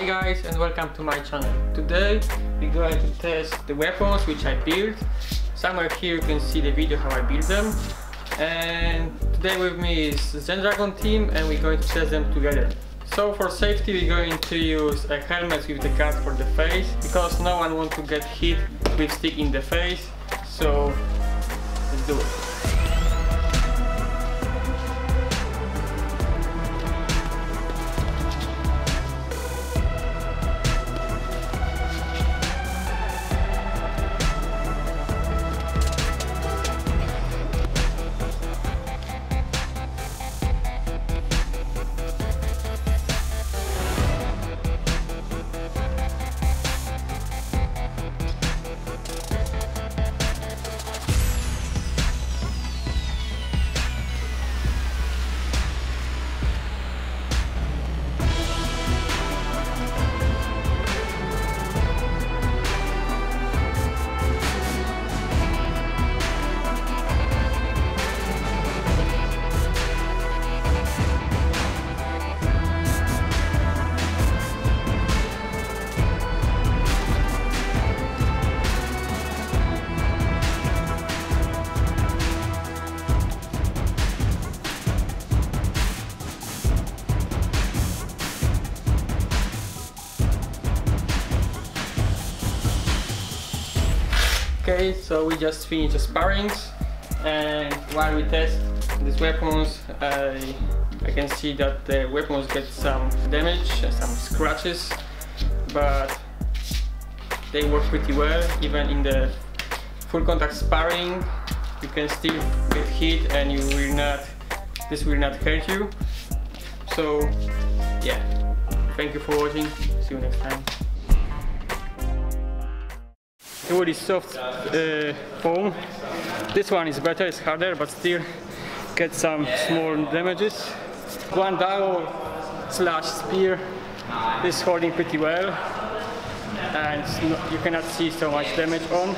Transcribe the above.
Hey guys and welcome to my channel. Today we're going to test the weapons which I built. Somewhere here you can see the video how I built them. And today with me is Zendragon team and we're going to test them together. So for safety we're going to use a helmet with the guard for the face because no one wants to get hit with stick in the face. So let's do it. Okay, so we just finished sparrings and while we test these weapons I, I can see that the weapons get some damage, some scratches but they work pretty well. Even in the full contact sparring you can still get hit and you will not this will not hurt you. So yeah thank you for watching. See you next time is soft uh, foam. This one is better, it's harder, but still get some small damages. One dagger slash spear is holding pretty well and you cannot see so much damage on.